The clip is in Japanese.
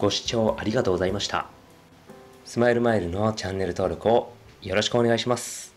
ご視聴ありがとうございました。スマイルマイルのチャンネル登録をよろしくお願いします。